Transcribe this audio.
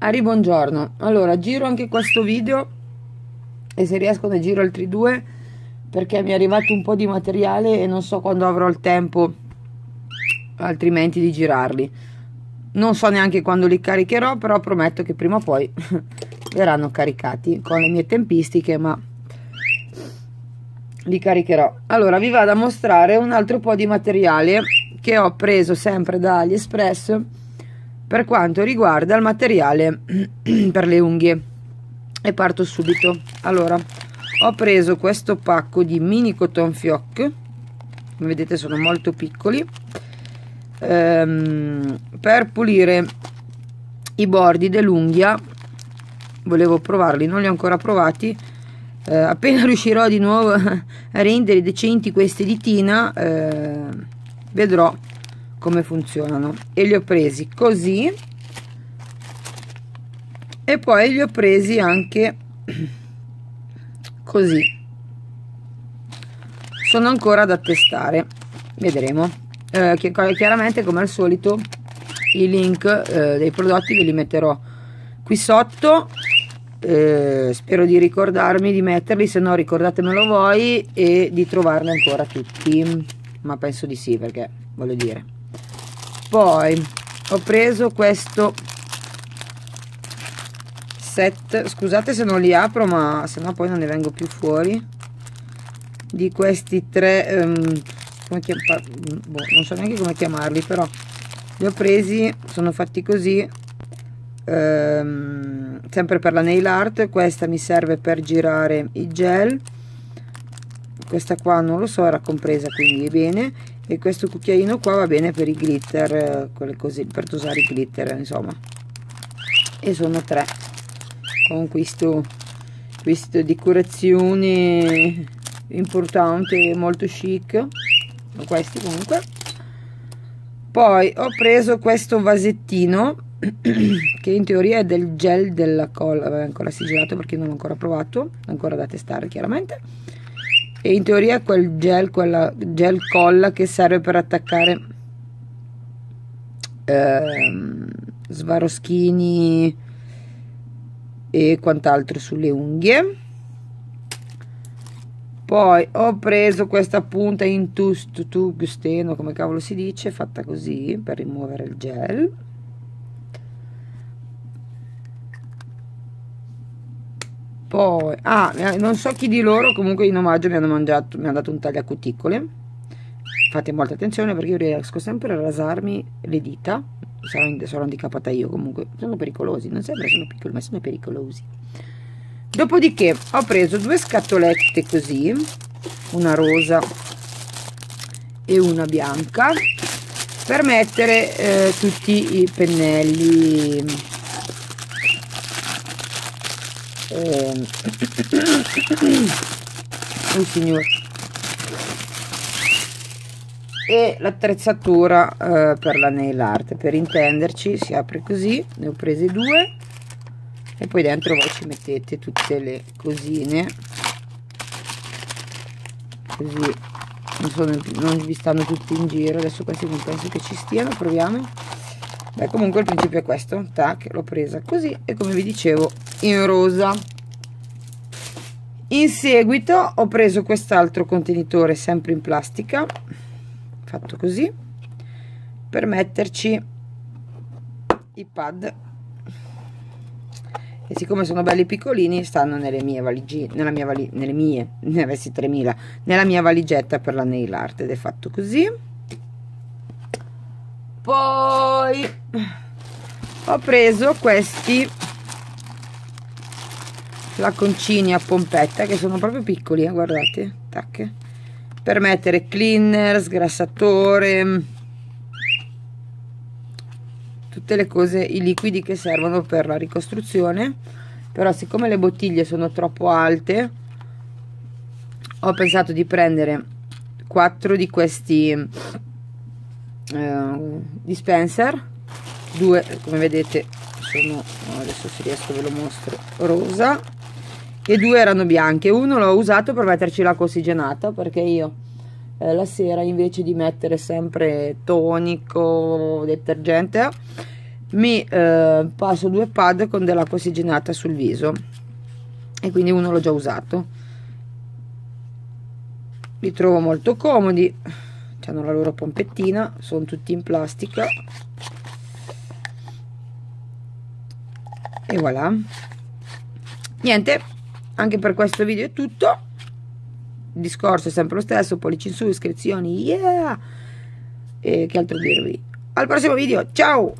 Ari buongiorno. Allora giro anche questo video e se riesco ne giro altri due perché mi è arrivato un po' di materiale e non so quando avrò il tempo altrimenti di girarli. Non so neanche quando li caricherò però prometto che prima o poi verranno caricati con le mie tempistiche ma li caricherò. Allora vi vado a mostrare un altro po' di materiale che ho preso sempre da AliExpress per quanto riguarda il materiale per le unghie. E parto subito. Allora ho preso questo pacco di mini cotton fioc. Come vedete sono molto piccoli. Ehm, per pulire i bordi dell'unghia. Volevo provarli non li ho ancora provati. Eh, appena riuscirò di nuovo a rendere decenti questi di Tina eh, vedrò come funzionano. E li ho presi così. E poi li ho presi anche così. Sono ancora da testare. Vedremo. Eh, chiaramente come al solito i link eh, dei prodotti ve li metterò qui sotto. Eh, spero di ricordarmi di metterli se no ricordatemelo voi e di trovarli ancora tutti. Ma penso di sì perché voglio dire poi ho preso questo set. Scusate se non li apro ma se no poi non ne vengo più fuori. Di questi tre um, boh, non so neanche come chiamarli però li ho presi sono fatti così um, sempre per la nail art. Questa mi serve per girare i gel questa qua non lo so era compresa quindi è bene. E questo cucchiaino qua va bene per i glitter eh, quelle così per dosare i glitter insomma. E sono tre. Con questo questa decorazione importante molto chic. Questi comunque. Poi ho preso questo vasettino che in teoria è del gel della colla. Aveva ancora sigillato perché non l'ho ancora provato. Ancora da testare chiaramente e in teoria quel gel, quella gel colla che serve per attaccare ehm, svaroschini e quant'altro sulle unghie. Poi ho preso questa punta in tungsteno come cavolo si dice fatta così per rimuovere il gel poi ah non so chi di loro comunque in omaggio mi hanno mangiato mi hanno dato un tagliacuticole fate molta attenzione perché io riesco sempre a rasarmi le dita. Sarò, sarò handicapata io comunque. Sono pericolosi non sembra sono piccoli ma sono pericolosi. Dopodiché ho preso due scatolette così una rosa e una bianca per mettere eh, tutti i pennelli eh, oh signore e l'attrezzatura eh, per la nail art per intenderci si apre così ne ho prese due e poi dentro voi ci mettete tutte le cosine. Così non, sono, non vi stanno tutti in giro adesso questi non penso che ci stiano proviamo beh comunque il principio è questo. Tac l'ho presa così e come vi dicevo in rosa. In seguito ho preso quest'altro contenitore sempre in plastica fatto così per metterci i pad. E siccome sono belli piccolini stanno nelle mie valigie nella mia vali nelle mie ne avessi 3000 nella mia valigetta per la nail art ed è fatto così poi ho preso questi flaconcini a pompetta che sono proprio piccoli eh, guardate tac per mettere cleaner sgrassatore tutte le cose i liquidi che servono per la ricostruzione. Però siccome le bottiglie sono troppo alte ho pensato di prendere quattro di questi eh, dispenser. Due come vedete sono adesso se riesco ve lo mostro rosa. E due erano bianche. Uno l'ho usato per metterci l'acqua ossigenata perché io eh, la sera invece di mettere sempre tonico detergente mi eh, passo due pad con dell'acqua ossigenata sul viso. E quindi uno l'ho già usato. Li trovo molto comodi hanno la loro pompettina sono tutti in plastica. E voilà. Niente anche per questo video è tutto. Il discorso è sempre lo stesso pollici in su iscrizioni yeah! E che altro dirvi? Al prossimo video ciao